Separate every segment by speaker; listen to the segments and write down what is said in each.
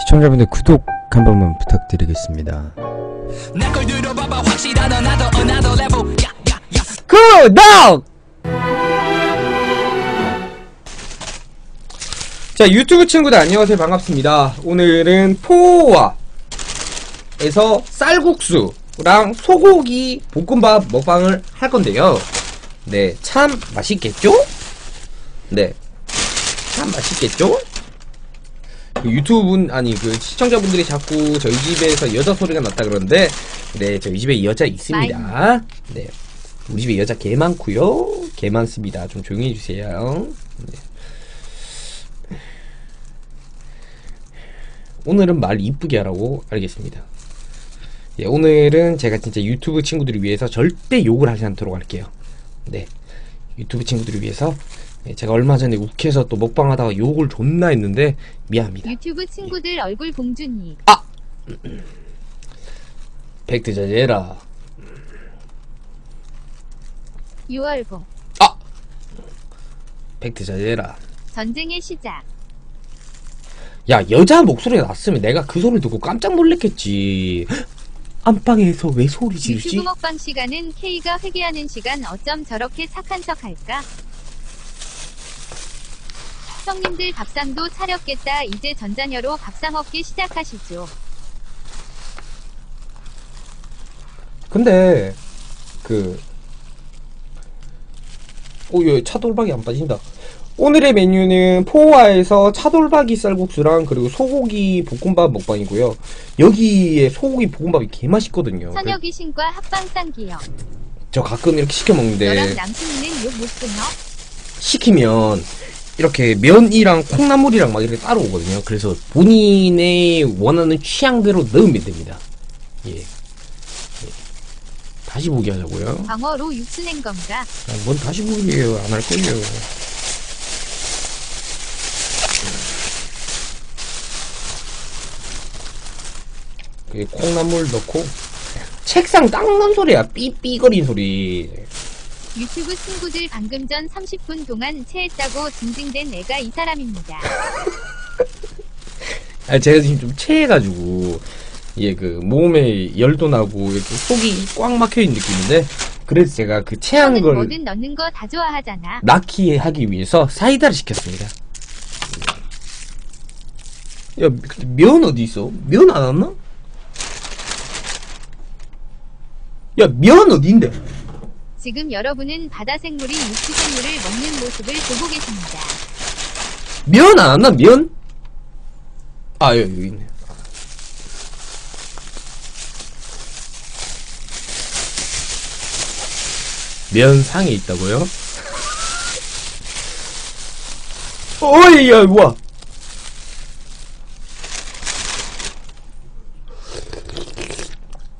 Speaker 1: 시청자분들 구독 한 번만 부탁드리겠습니다. 구독! 자 유튜브 친구들 안녕하세요 반갑습니다. 오늘은 포와에서 쌀국수랑 소고기 볶음밥 먹방을 할 건데요. 네, 참 맛있겠죠? 네, 참 맛있겠죠? 그 유튜브 분 아니 그 시청자분들이 자꾸 저희 집에서 여자 소리가 났다 그러는데 네 저희 집에 여자 있습니다. 네 우리 집에 여자 개 많고요. 개 많습니다. 좀 조용히 해주세요. 네. 오늘은 말 이쁘게 하라고 알겠습니다. 예, 오늘은 제가 진짜 유튜브 친구들을 위해서 절대 욕을 하지 않도록 할게요. 네. 유튜브 친구들을 위해서 예, 제가 얼마 전에 욱해서 또 먹방하다가 욕을 존나 했는데 미안합니다.
Speaker 2: 유튜브 친구들 얼굴 봉준이
Speaker 1: 팩트 자제해라.
Speaker 2: 6월봉
Speaker 1: 아! 팩트 자제해라.
Speaker 2: 전쟁의 시작
Speaker 1: 야 여자 목소리가 났으면 내가 그 소리를 듣고 깜짝 놀랐겠지 안방에서 왜 소리 지르지?
Speaker 2: 유튜브 먹방 시간은 K가 회개하는 시간 어쩜 저렇게 착한 척 할까? 형님들 밥상도 차렸겠다 이제 전자녀로 밥상 먹기 시작하시죠
Speaker 1: 근데 그 오, 야, 차돌박이 안 빠진다. 오늘의 메뉴는 포화에서 차돌박이 쌀국수랑 그리고 소고기 볶음밥 먹방이고요. 여기에 소고기 볶음밥이 개 맛있거든요.
Speaker 2: 처녀 귀신과 합방상 기억
Speaker 1: 저 가끔 이렇게 시켜 먹는데? 시키면 이렇게 면이랑 콩나물이랑 막 이렇게 따로 오거든요. 그래서 본인의 원하는 취향대로 넣으면 됩니다. 예. 예. 다시 보기 하자고요.
Speaker 2: 광어로 육수 낸 건가?
Speaker 1: 아, 뭔 다시 보기예요. 안 할 거예요. 그 콩나물 넣고 책상 닦는 소리야. 삐삐거린 소리.
Speaker 2: 유튜브 친구들 방금 전 30분 동안 체했다고 징징댄 애가 이 사람입니다
Speaker 1: 아, 제가 지금 좀 체해가지고, 예, 그, 몸에 열도 나고, 이렇게 속이 꽉 막혀 있는 느낌인데, 그래서 제가 그 체한 걸
Speaker 2: 뭐든 넣는 거 다 좋아하잖아
Speaker 1: 낳기 하기 위해서 사이다를 시켰습니다. 야, 면 어디 있어? 면 안 왔나? 야, 면 어디인데?
Speaker 2: 지금 여러분은 바다 생물이 육지 생물을 먹는 모습을 보고 계십니다.
Speaker 1: 면 안 왔나? 면? 아, 여기, 여기 있네. 면상에 있다고요? 어이, 야, 우와.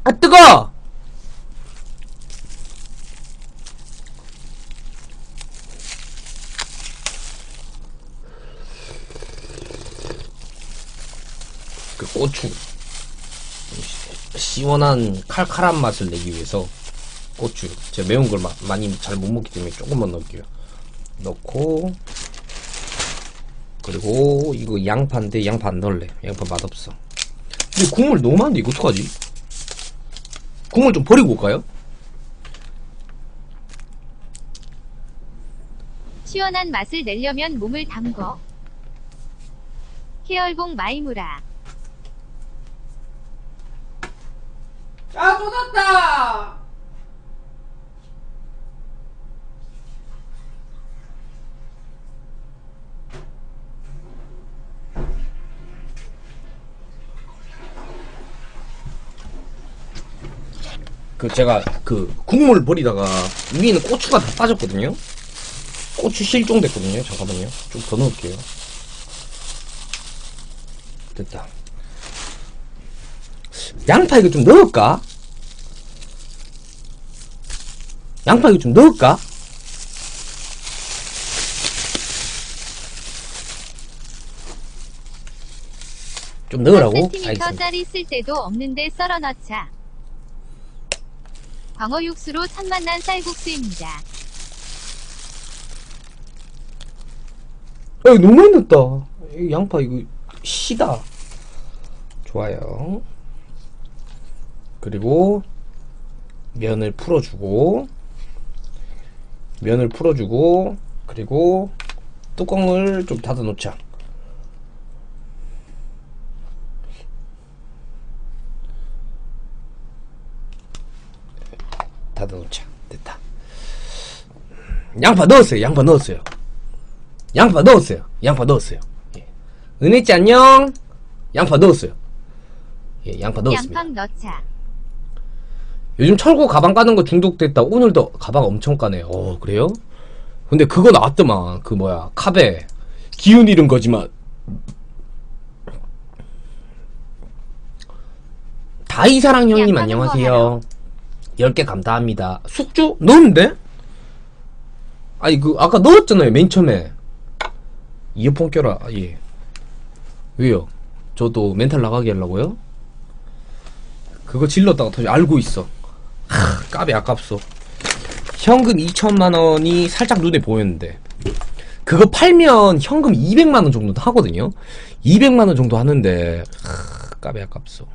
Speaker 1: 아, 뜨거! 그 고추. 시- 시원한 칼칼한 맛을 내기 위해서 고추. 제가 매운 걸 마- 많이 잘 못 먹기 때문에 조금만 넣을게요. 넣고, 그리고 이거 양파인데 양파 안 넣을래. 양파 맛없어. 근데 국물 너무 많은데 이거 어떡하지? 국물 좀 버리고 올까요?
Speaker 2: 시원한 맛을 내려면 몸을 담궈. 케얼봉 마이무라.
Speaker 3: 아, 쏟았다!
Speaker 1: 그 제가 그 국물 버리다가 위에는 고추가 다 빠졌거든요. 고추 실종됐거든요. 잠깐만요. 좀 더 넣을게요. 됐다. 양파 이거 좀 넣을까? 양파 이거 좀 넣을까? 좀 넣으라고? 알겠습니다.
Speaker 2: 3cm짜리 쓸 때도 없는데 썰어 넣자. 광어 육수로 첫 만난 쌀국수입니다.
Speaker 1: 야, 이거 너무 많이 넣었다. 이 양파 이거 시다. 좋아요. 그리고 면을 풀어주고 면을 풀어주고 그리고 뚜껑을 좀 닫아 놓자. 닫아 놓자. 됐다. 양파 넣었어요. 양파 넣었어요. 양파 넣었어요. 양파 넣었어요. 예. 은혜씨 안녕. 양파 넣었어요. 예, 양파 넣었습니다.
Speaker 2: 양팡 넣자.
Speaker 1: 요즘 철구 가방 까는 거 중독됐다. 오늘도 가방 엄청 까네. 어, 그래요? 근데 그거 나왔더만. 그 뭐야. 카베. 기운 잃은 거지만. 다이사랑 형님 안녕하세요. 10개 감사합니다. 숙주? 넣었는데? 아니, 그, 아까 넣었잖아요. 맨 처음에. 이어폰 껴라. 아, 예. 왜요? 저도 멘탈 나가게 하려고요? 그거 질렀다가 다시 알고 있어. 하, 까비 아깝소. 현금 2천만 원이 살짝 눈에 보였는데 그거 팔면 현금 200만 원 정도 하거든요. 200만 원 정도 하는데 하, 까비 아깝소.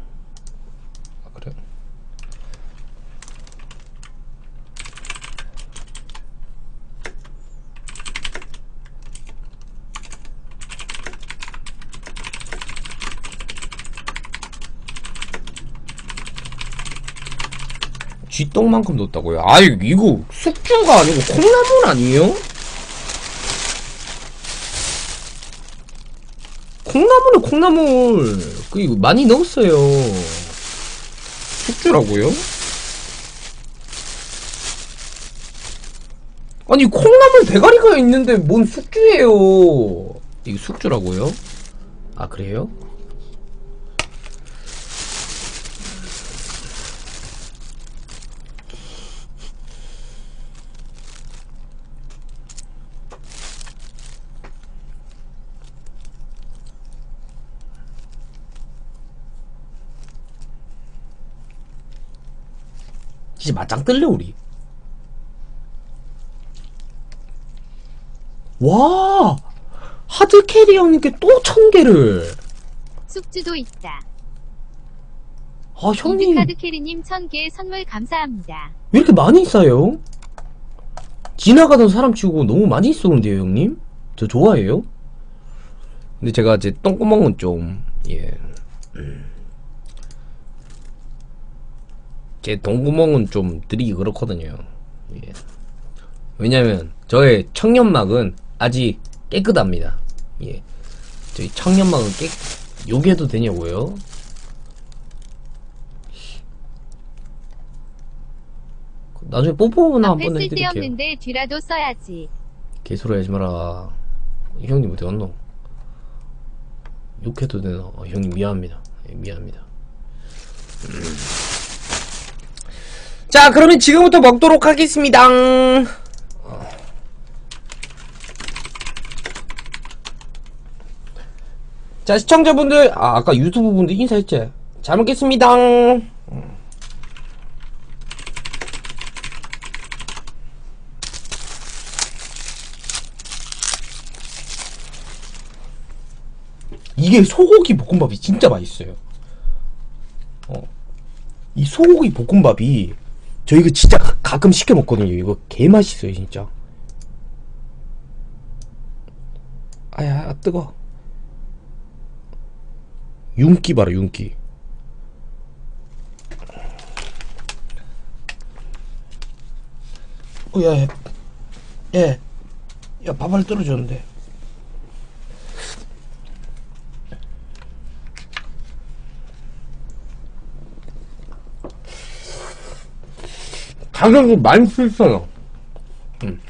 Speaker 1: 쥐똥만큼 넣었다고요? 아이 이거 숙주가 아니고 콩나물 아니에요? 콩나물은 콩나물 그 이거 많이 넣었어요 숙주라고요? 아니 콩나물 대가리가 있는데 뭔 숙주예요 이거 숙주라고요? 아 그래요? 진짜 맞짱 뜰래 우리 와 하드캐리 형님께 또 천개를
Speaker 2: 숙주도 있다.
Speaker 1: 아 형님
Speaker 2: 이즈카드 캐리님 1000개 선물 감사합니다.
Speaker 1: 왜 이렇게 많이 있어요? 지나가던 사람 치고 너무 많이 쏘는데요 형님? 저 좋아해요? 근데 제가 이제 똥구멍은 좀 예. 음. 제 동구멍은 좀 드리기 그렇거든요. 예. 왜냐면 저의 청년막은 아직 깨끗합니다. 예. 저희 청년막은 깨 요게도 되냐고요? 나중에 뽀뽀나 한번 해드릴게요.
Speaker 2: 쓸데없는데 뒤라도 써야지.
Speaker 1: 개소리 하지 마라. 형님 어디 갔노? 욕해도 되나? 어, 형님 미안합니다. 예, 미안합니다. 음. 자, 그러면 지금부터 먹도록 하겠습니다. 어. 자, 시청자분들, 아, 아까 유튜브 분들 인사했지? 잘 먹겠습니다. 이게 소고기 볶음밥이 진짜 맛있어요. 어. 이 소고기 볶음밥이 저 이거 진짜 가- 가끔 시켜 먹거든요. 이거 개 맛있어요, 진짜. 아야, 아, 뜨거. 윤기 봐라, 윤기. 어, 야, 야, 야, 야, 밥알 떨어졌는데. 가격이 많이 비싸요. 음.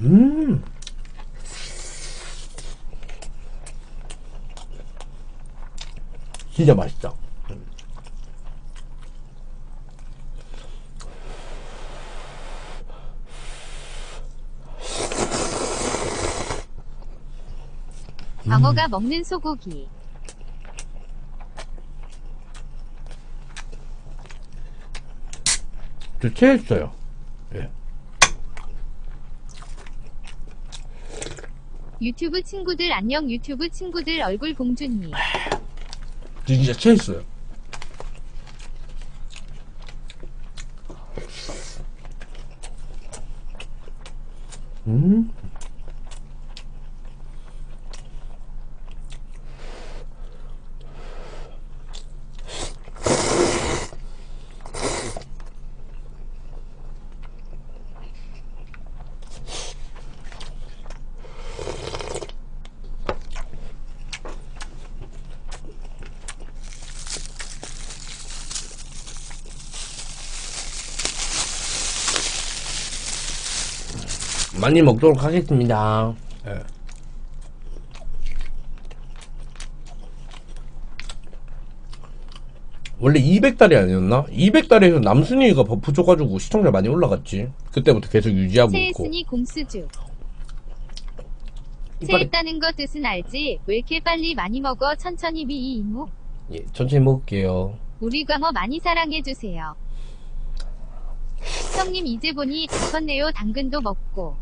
Speaker 1: 음. 진짜 맛있다. 음.
Speaker 2: 광어가 먹는 소고기.
Speaker 1: 저 체했어요. 예.
Speaker 2: 유튜브 친구들 안녕 유튜브 친구들 얼굴 공주님.
Speaker 1: 진짜 체했어요. 음. 많이 먹도록 하겠습니다. 예. 원래 200달이 아니었나? 200달에서 남순이가 버프 줘가지고 시청자 많이 올라갔지. 그때부터 계속 유지하고 있고.
Speaker 2: 체했으니 공수주. 체했다는 거 뜻은 알지? 왜 이렇게 빨리 많이 먹어? 천천히 미이 이모.
Speaker 1: 예, 천천히 먹을게요.
Speaker 2: 우리 광어 많이 사랑해주세요. 형님 이제 보니 다 컸네요. 당근도 먹고.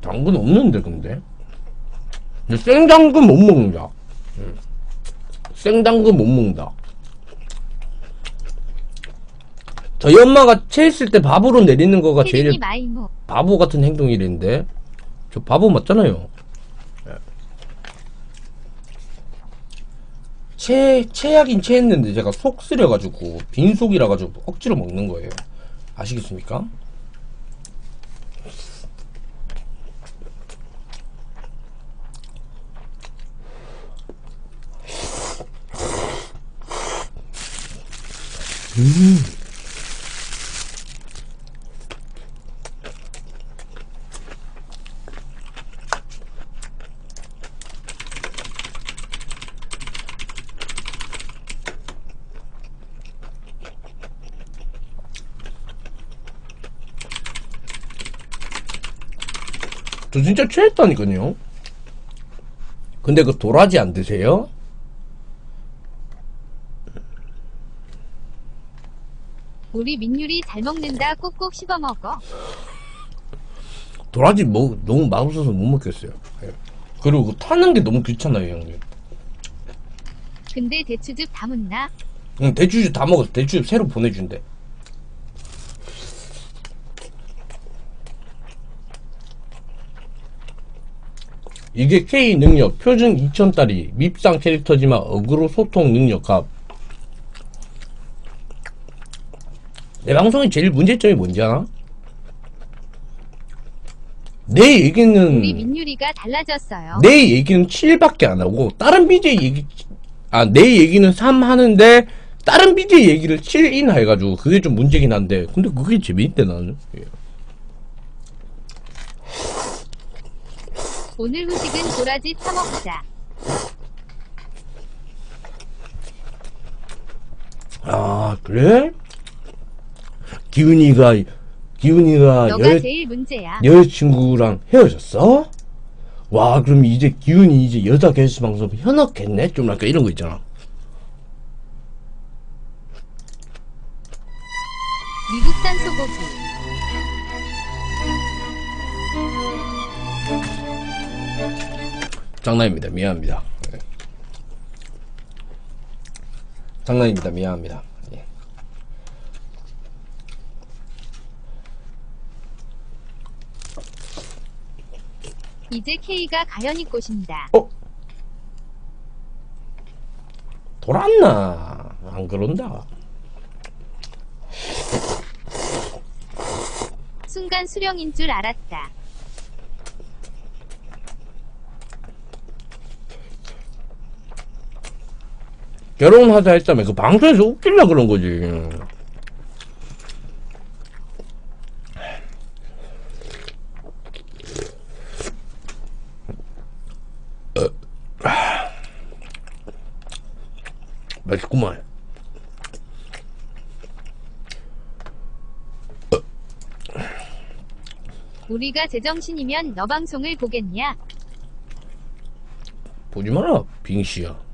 Speaker 1: 당근 없는데 근데 근데 생당근 못 먹는다 응. 생당근 못 먹는다 저희 엄마가 체했을 때 밥으로 내리는 거가 제일
Speaker 2: 마이모.
Speaker 1: 바보 같은 행동이랬는데 저 바보 맞잖아요 예. 체, 체하긴 체했는데 제가 속 쓰려가지고 빈속이라 가지고 억지로 먹는 거예요 아시겠습니까? 저 진짜 취했다니까요. 근데 그 도라지 안 드세요?
Speaker 2: 우리 민율이 잘 먹는다. 꼭꼭 씹어 먹어.
Speaker 1: 도라지 뭐 너무 맛없어서 못 먹겠어요. 예. 그리고 그 타는 게 너무 귀찮아요, 형님.
Speaker 2: 근데 대추즙 다 묻나?
Speaker 1: 응, 대추즙 다 먹었어. 대추즙 새로 보내준대. 이게 K 능력, 표준 2000달이, 밉상 캐릭터지만 어그로 소통 능력 합. 내 방송의 제일 문제점이 뭔지 알아? 내
Speaker 2: 우리
Speaker 1: 얘기는,
Speaker 2: 민율이가 달라졌어요.
Speaker 1: 내 얘기는 7밖에 안 하고, 다른 BJ 얘기, 아, 내 얘기는 3 하는데, 다른 BJ 얘기를 7인 해가지고, 그게 좀 문제긴 한데, 근데 그게 재밌대, 나는.
Speaker 2: 오늘 후식은 도라지 타먹자.
Speaker 1: 아, 그래? 기훈이가, 기훈이가
Speaker 2: 너가
Speaker 1: 여,
Speaker 2: 제일 문제야.
Speaker 1: 여자친구랑 헤어졌어? 와, 그럼 이제 기훈이 이제 여자 게스트 방송 현혹했네? 좀 약간 이런 거 있잖아.
Speaker 2: 미국산 소고기.
Speaker 1: 장난입니다. 미안합니다. 예. 장난입니다. 미안합니다. 예.
Speaker 2: 이제 K가 가연이 꼬신다.
Speaker 1: 어? 돌았나? 안 그런다.
Speaker 2: 순간 수령인 줄 알았다.
Speaker 1: 결혼하자 했다며 그 방송에서 웃길라 그런 거지. 어. 아. 맛있구만.
Speaker 2: 우리가 제정신이면 너 방송을 보겠냐?
Speaker 1: 보지 마라 빙시야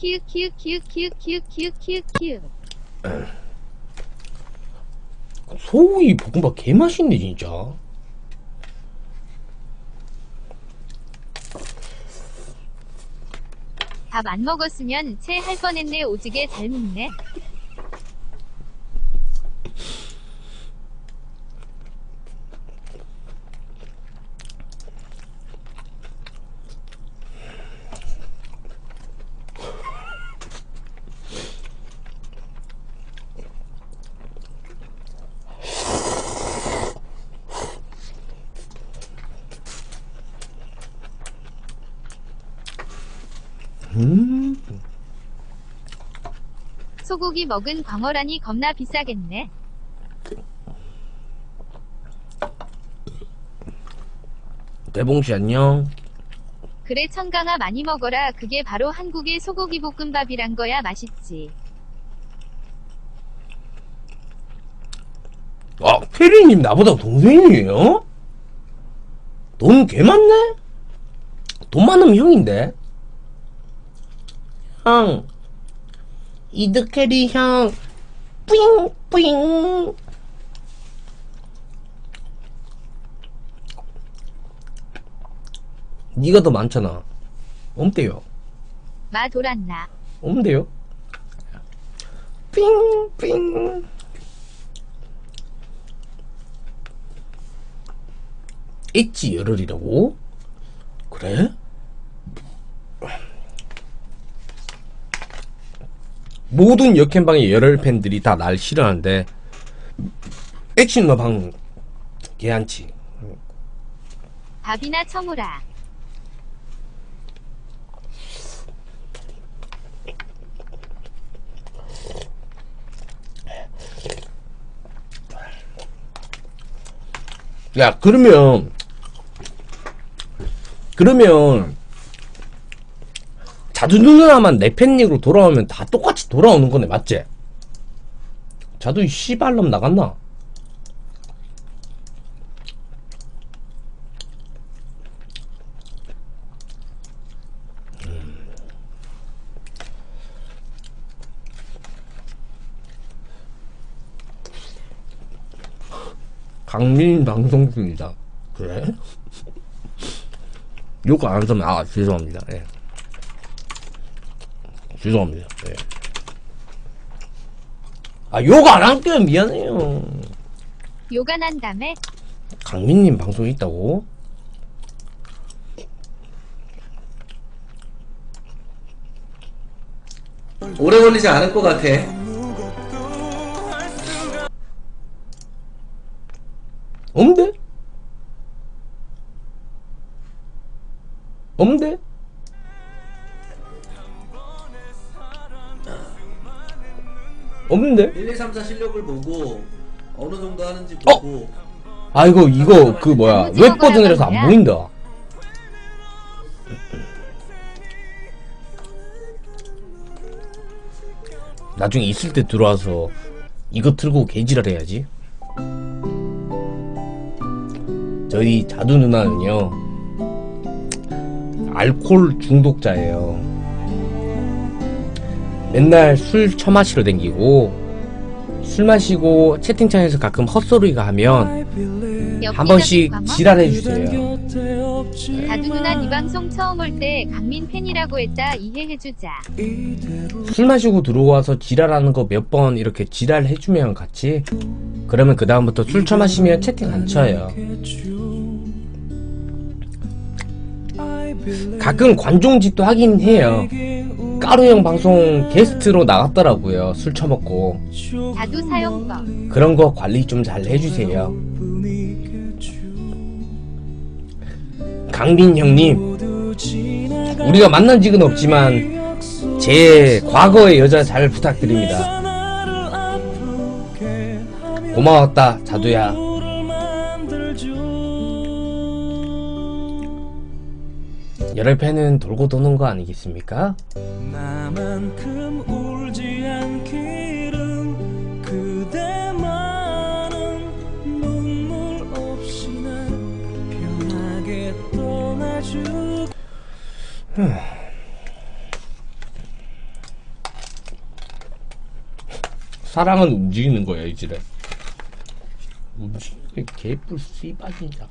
Speaker 2: 키읔 키읔 키읔 키읔 키읔 키읔 키읔 키읔.
Speaker 1: 소고기 볶음밥 개맛있네 진짜
Speaker 2: 밥 안 먹었으면 채 할 뻔했네 오지게 잘 먹네. 소고기 먹은 광어라니 겁나 비싸겠네.
Speaker 1: 대봉씨 안녕
Speaker 2: 그래 청강아 많이 먹어라. 그게 바로 한국의 소고기 볶음밥이란 거야 맛있지.
Speaker 1: 아 페리님 나보다 동생이에요? 돈 개 많네? 돈 많으면 형인데 형 이드캐리 형 뿌잉 뿌잉 니가 더 많잖아 없대요
Speaker 2: 마 돌았나.
Speaker 1: 없는데요? 삥삥 있지 열흘이라고? 그래? 모든 역캠방의 열혈 팬들이 다 날 싫어하는데 액션 너방 개한치
Speaker 2: 밥이나 처무라.
Speaker 1: 야 그러면 그러면 자두 누나만 내 팬닉으로 돌아오면 다 똑같이 돌아오는 거네 맞지? 자두 이 씨발놈 나갔나? 음. 강민 방송 중이다. 그래? 욕 안 하면 아 죄송합니다. 예. 죄송합니다. 예. 아욕 안 할게요 미안해요.
Speaker 2: 요가 난 다음에
Speaker 1: 강민님 방송 있다고?
Speaker 4: 오래 걸리지 않을 것 같아.
Speaker 1: 없는데? 없는데? 없는데?
Speaker 4: 1, 2, 3, 4 실력을 보고 어느 정도 하는지
Speaker 1: 어?
Speaker 4: 보고
Speaker 1: 아 이거 이거 그 뭐야
Speaker 2: 너무
Speaker 1: 웹 버전이라서 안 보인다. 나중에 있을 때 들어와서 이거 틀고 개지랄 해야지. 저희 자두 누나는요 알코올 중독자예요. 맨날 술 처마시러 댕기고 술 마시고 채팅창에서 가끔 헛소리가 하면 한 번씩 지랄해 주세요.
Speaker 2: 다두 누나 네 방송 처음 올 때 강민 팬이라고 했다 이해해 주자.
Speaker 1: 술 마시고 들어와서 지랄하는 거 몇 번 이렇게 지랄해 주면 같이 그러면 그 다음부터 술 처마시면 채팅 안 쳐요. 가끔 관종짓도 하긴 해요. 까루형 방송 게스트로 나갔더라고요. 술 처먹고
Speaker 2: 다두 사용법.
Speaker 1: 그런 거 관리 좀 잘 해주세요. 강빈 형님, 우리가 만난 적은 없지만 제 과거의 여자 잘 부탁드립니다. 고마웠다, 자두야. 열혈 팬은 돌고 도는 거 아니겠습니까?
Speaker 5: 나만큼 울지 않기를 그대만은 눈물 없이 날 편하게 떠나주
Speaker 1: 사랑은 움직이는 거야 이지래 움직이는 개뿔 씨바 진짜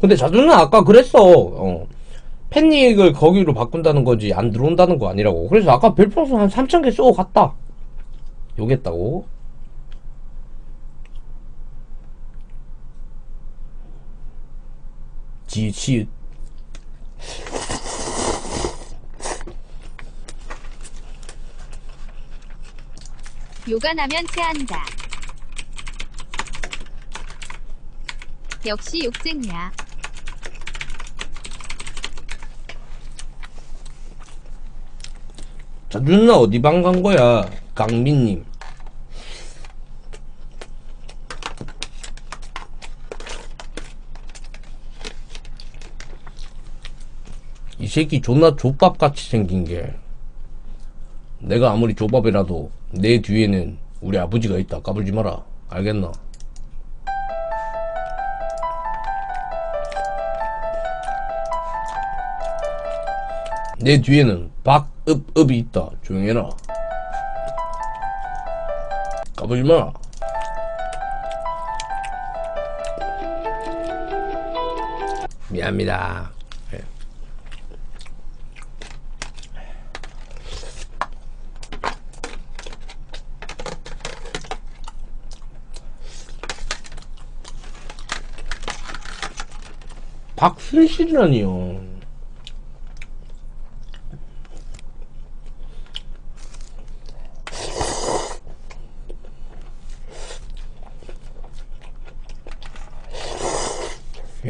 Speaker 1: 근데 자두는 아까 그랬어 어. 팬닉을 거기로 바꾼다는 거지 안 들어온다는 거 아니라고 그래서 아까 별풍선 한 3,000개 쏘고 갔다 욕했다고 지, 지,
Speaker 2: 요가 나면 체한다. 역시 욕쟁이야.
Speaker 1: 자, 누나 어디 방 간 거야? 강민님. 이 새끼 존나 족밥같이 생긴 게. 내가 아무리 족밥이라도 내 뒤에는 우리 아버지가 있다. 까불지 마라. 알겠나? 내 뒤에는 박 읍읍이 있다. 조용해라. 까불지 마. 미안합니다. 예. 박순실이라니요.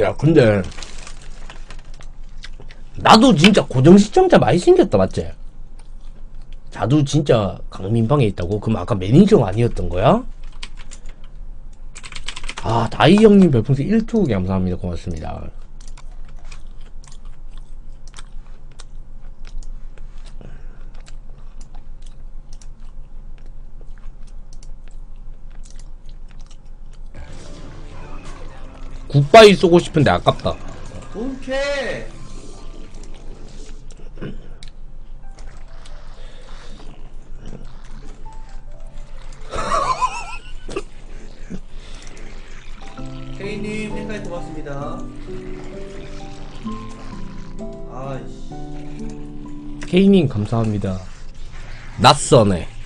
Speaker 1: 야, 근데 나도 진짜 고정 시청자 많이 생겼다, 맞지? 자두 진짜 강민방에 있다고? 그럼 아까 매니저 아니었던 거야? 아, 다이 형님 별풍선 1투 감사합니다. 고맙습니다. 굿바이 쏘고 싶은데 아깝다.
Speaker 4: 오케이. 케이님 팬가이 고맙습니다. 아이씨.
Speaker 1: 케이님 감사합니다. 낯선해.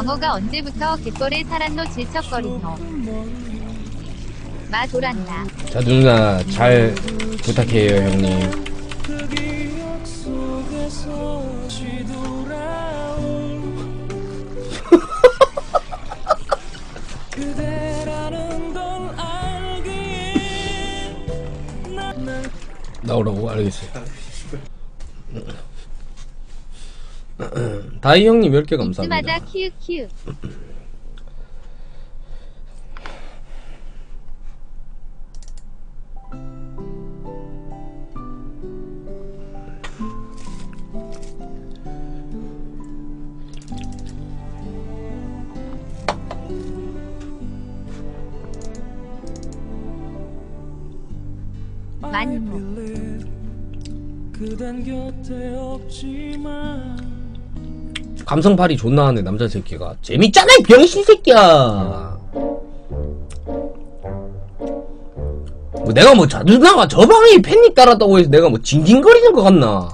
Speaker 2: 광어가 언제부터 갯벌에 살았노 질척거리노. 마 돌았나.
Speaker 1: 자 누나 잘 부탁해요 형님. 나오라고 알겠어요. 다이 형님 10개 감사합니다.
Speaker 2: 쯤하자 키읔키읔. 많이
Speaker 5: I
Speaker 2: 먹.
Speaker 5: believe 그댄 곁에 없지만
Speaker 1: 감성팔이 존나 하네 남자 새끼가 재밌잖아 이 병신 새끼야. 뭐 내가 뭐 자, 누나가 저 방에 팬이 따랐다고 해서 내가 뭐 징징거리는 것 같나?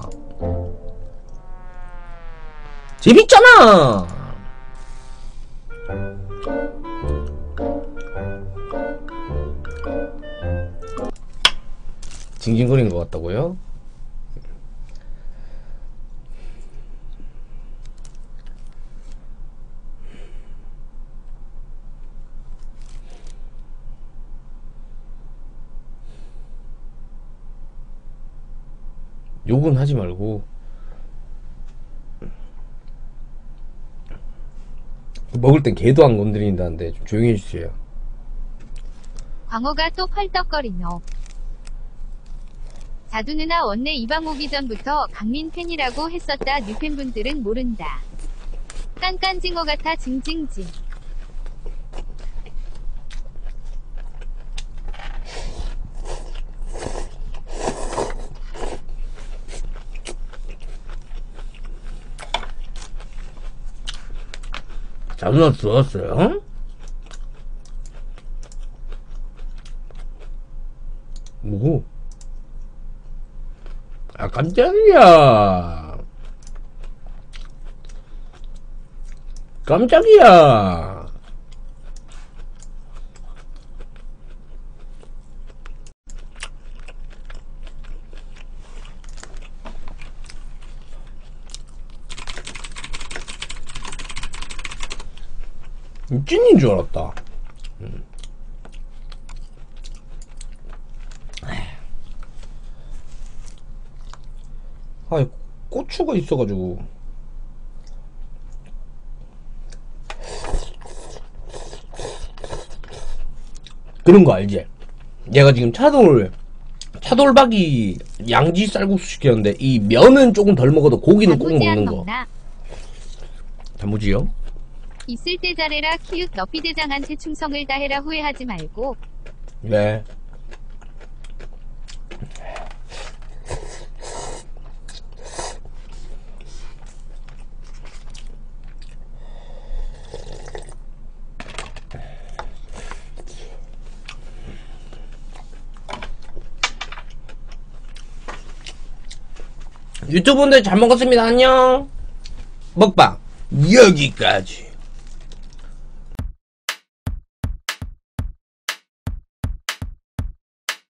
Speaker 1: 재밌잖아. 징징거리는 것 같다고요? 구분하지 말고. 먹을 땐 개도 안 건드린다는데 좀 조용히 해주세요.
Speaker 2: 광호가 또 펄떡거리노 자두 누나 원내 이방 오기 전부터 강민 팬이라고 했었다. 뉴팬분들은 모른다. 깐깐징어 같아 징징징.
Speaker 1: 자두나 들어왔어요? 뭐고? 아 깜짝이야. 깜짝이야. 줄 알았다. 음. 아, 고추가 있어가지고. 그런 거 알지? 얘가 지금 차돌, 차돌박이 양지 쌀국수 시켰는데, 이 면은 조금 덜 먹어도 고기는 꼭 먹는 거. 단무지요?
Speaker 2: 있을 때 잘해라 키읔 너피 대장한테 충성을 다해라 후회하지 말고
Speaker 1: 네. 유튜브분들 잘 먹었습니다. 안녕. 먹방 여기까지.